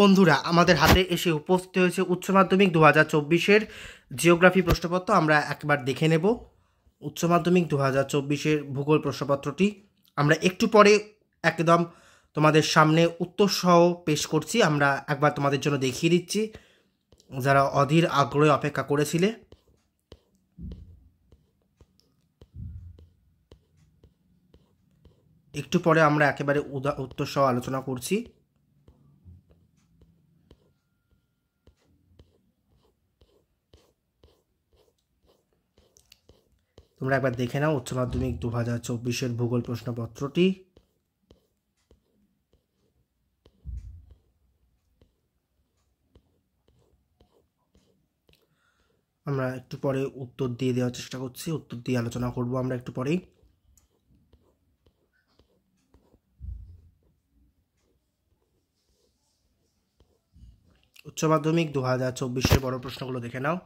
বন্ধুরা, আমাদের হাতে এসে উপস্থিত হয়েছে উচ্চ মাধ্যমিক দু হাজার চব্বিশের জিওগ্রাফি প্রশ্নপত্র। আমরা একবার দেখে নেব উচ্চ মাধ্যমিক দু হাজার চব্বিশের ভূগোল প্রশ্নপত্রটি। আমরা একটু পরে একদম তোমাদের সামনে উত্তর সহ পেশ করছি। আমরা একবার তোমাদের জন্য দেখিয়ে দিচ্ছি, যারা অধীর আগ্রহে অপেক্ষা করেছিলে। একটু পরে আমরা একেবারে উদা উত্তর সহ আলোচনা করছি। তোমরা একবার দেখে নাও উচ্চ মাধ্যমিক দু হাজার চব্বিশের ভূগোল প্রশ্নপত্রটি। আমরা একটু পরে উত্তর দিয়ে দেওয়ার চেষ্টা করছি, উত্তর দিয়ে আলোচনা করব আমরা একটু পরেই। উচ্চ মাধ্যমিক দু হাজার চব্বিশের বড় প্রশ্নগুলো দেখে নাও।